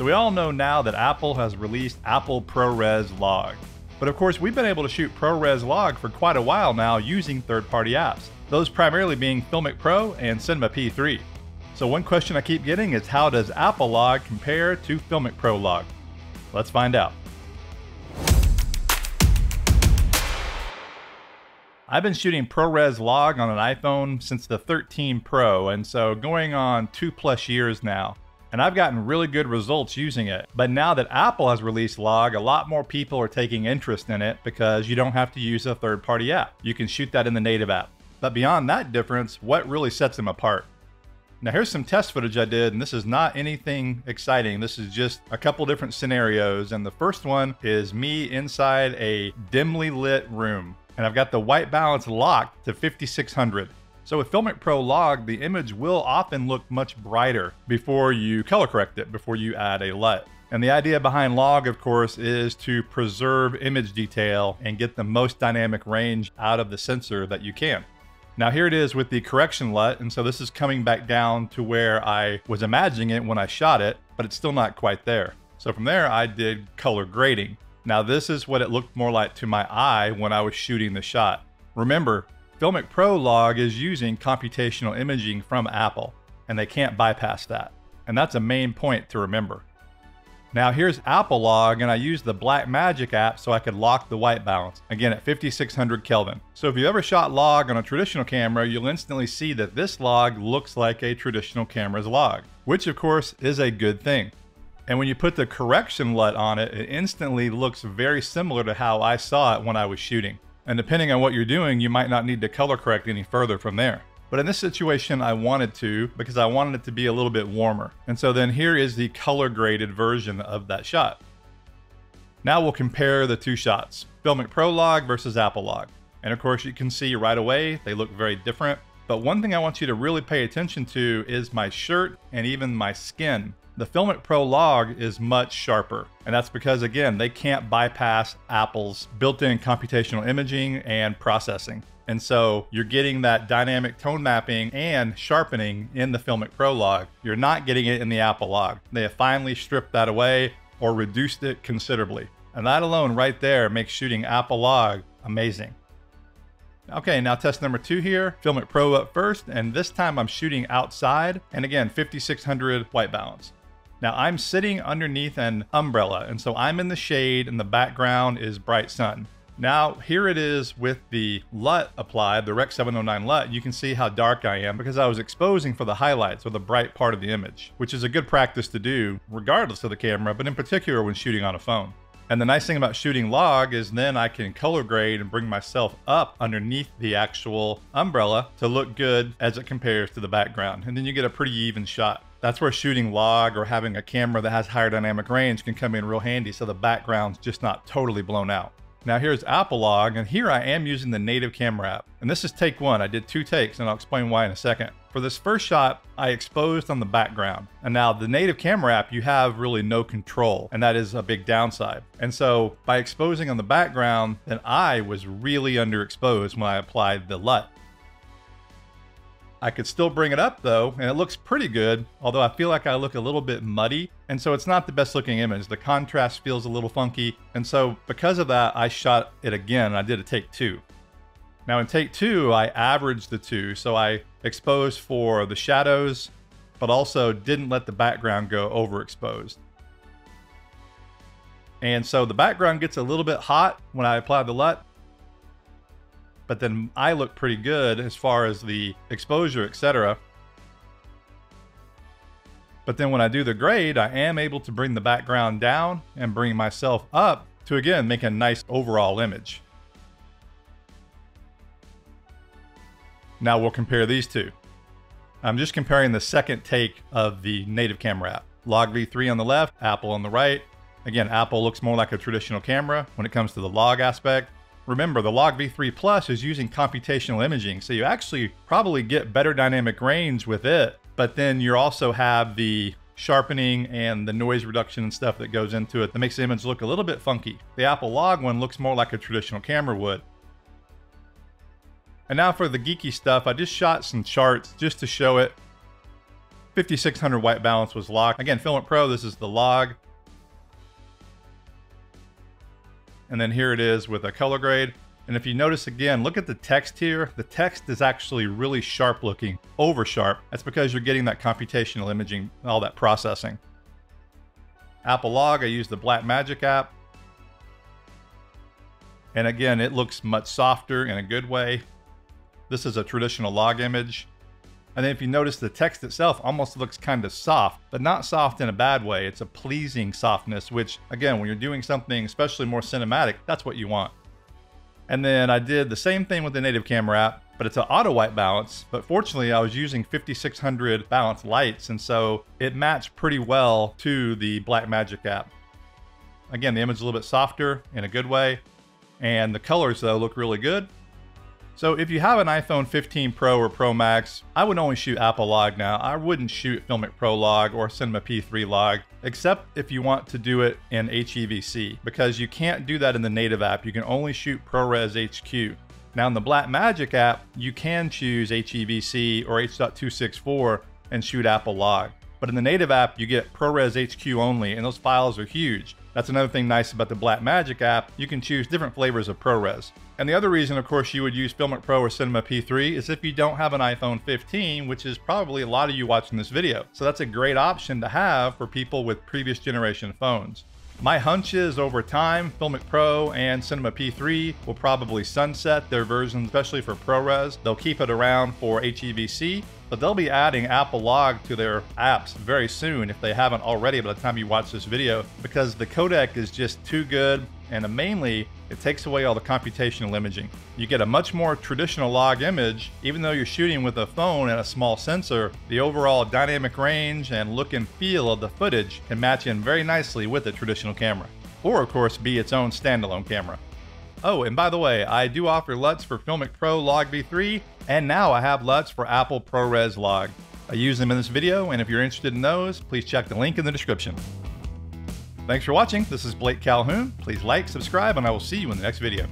So we all know now that Apple has released Apple ProRes Log. But of course, we've been able to shoot ProRes Log for quite a while now using third-party apps, those primarily being Filmic Pro and Cinema P3. So one question I keep getting is how does Apple Log compare to Filmic Pro Log? Let's find out. I've been shooting ProRes log on an iPhone since the 13 Pro, and so going on two plus years now. And I've gotten really good results using it. But now that Apple has released log, a lot more people are taking interest in it because you don't have to use a third party app. You can shoot that in the native app. But beyond that difference, what really sets them apart? Now here's some test footage I did, and this is not anything exciting. This is just a couple different scenarios. And the first one is me inside a dimly lit room and I've got the white balance locked to 5600. So with Filmic Pro Log, the image will often look much brighter before you color correct it, before you add a LUT. And the idea behind log, of course, is to preserve image detail and get the most dynamic range out of the sensor that you can. Now here it is with the correction LUT, and so this is coming back down to where I was imagining it when I shot it, but it's still not quite there. So from there, I did color grading. Now this is what it looked more like to my eye when I was shooting the shot. Remember, Filmic Pro Log is using computational imaging from Apple, and they can't bypass that. And that's a main point to remember. Now here's Apple Log, and I used the Blackmagic app so I could lock the white balance, again at 5600 Kelvin. So if you ever shot log on a traditional camera, you'll instantly see that this log looks like a traditional camera's log, which of course is a good thing. And when you put the correction LUT on it, it instantly looks very similar to how I saw it when I was shooting. And depending on what you're doing, you might not need to color correct any further from there. But in this situation, I wanted to because I wanted it to be a little bit warmer. And so then here is the color graded version of that shot. Now we'll compare the two shots, Filmic Pro Log versus Apple Log. And of course you can see right away, they look very different. But one thing I want you to really pay attention to is my shirt and even my skin. The Filmic Pro log is much sharper, and that's because, again, they can't bypass Apple's built-in computational imaging and processing. And so you're getting that dynamic tone mapping and sharpening in the Filmic Pro log. You're not getting it in the Apple log. They have finally stripped that away or reduced it considerably. And that alone right there makes shooting Apple log amazing. Okay, now test number two here. Filmic Pro up first, and this time I'm shooting outside, and again, 5600 white balance. Now I'm sitting underneath an umbrella, and so I'm in the shade and the background is bright sun. Now here it is with the LUT applied, the Rec 709 LUT, you can see how dark I am because I was exposing for the highlights or the bright part of the image, which is a good practice to do regardless of the camera, but in particular when shooting on a phone. And the nice thing about shooting log is then I can color grade and bring myself up underneath the actual umbrella to look good as it compares to the background. And then you get a pretty even shot. That's where shooting log or having a camera that has higher dynamic range can come in real handy so the background's just not totally blown out. Now here's Apple Log, and here I am using the native camera app. And this is take one. I did two takes, and I'll explain why in a second. For this first shot, I exposed on the background. And now the native camera app, you have really no control, and that is a big downside. And so by exposing on the background, then I was really underexposed when I applied the LUT. I could still bring it up though, and it looks pretty good, although I feel like I look a little bit muddy, and so it's not the best looking image. The contrast feels a little funky, and so because of that, I shot it again, I did a take two. Now in take two, I averaged the two, so I exposed for the shadows, but also didn't let the background go overexposed. And so the background gets a little bit hot when I apply the LUT, but then I look pretty good as far as the exposure, etc. But then when I do the grade, I am able to bring the background down and bring myself up to again make a nice overall image. Now we'll compare these two. I'm just comparing the second take of the native camera app. Log V3 on the left, Apple on the right. Again, Apple looks more like a traditional camera when it comes to the log aspect. Remember, the Log V3 Plus is using computational imaging, so you actually probably get better dynamic range with it, but then you also have the sharpening and the noise reduction and stuff that goes into it that makes the image look a little bit funky. The Apple Log one looks more like a traditional camera would. And now for the geeky stuff, I just shot some charts just to show it. 5600 white balance was locked. Again, Filmic Pro, this is the log. And then here it is with a color grade. And if you notice again, look at the text here. The text is actually really sharp looking, over sharp. That's because you're getting that computational imaging, all that processing. Apple Log, I use the Blackmagic app. And again, it looks much softer in a good way. This is a traditional log image. And then if you notice the text itself almost looks kind of soft, but not soft in a bad way. It's a pleasing softness, which again, when you're doing something especially more cinematic, that's what you want. And then I did the same thing with the native camera app, but it's an auto white balance. But fortunately, I was using 5600 balance lights, and so it matched pretty well to the Blackmagic app. Again, the image is a little bit softer in a good way, and the colors though look really good. So if you have an iPhone 15 Pro or Pro Max, I would only shoot Apple Log now. I wouldn't shoot Filmic Pro Log or Cinema P3 Log, except if you want to do it in HEVC, because you can't do that in the native app. You can only shoot ProRes HQ. Now in the Blackmagic app, you can choose HEVC or H.264 and shoot Apple Log. But in the native app, you get ProRes HQ only, and those files are huge. That's another thing nice about the Blackmagic app. You can choose different flavors of ProRes. And the other reason, of course, you would use Filmic Pro or Cinema P3 is if you don't have an iPhone 15, which is probably a lot of you watching this video. So that's a great option to have for people with previous generation phones. My hunch is over time, Filmic Pro and Cinema P3 will probably sunset their versions, especially for ProRes. They'll keep it around for HEVC, but they'll be adding Apple Log to their apps very soon if they haven't already by the time you watch this video, because the codec is just too good and mainly it takes away all the computational imaging. You get a much more traditional log image, even though you're shooting with a phone and a small sensor, the overall dynamic range and look and feel of the footage can match in very nicely with a traditional camera. Or of course be its own standalone camera. Oh, and by the way, I do offer LUTs for Filmic Pro Log V3, and now I have LUTs for Apple ProRes Log. I use them in this video, and if you're interested in those, please check the link in the description. Thanks for watching. This is Blake Calhoun. Please like, subscribe, and I will see you in the next video.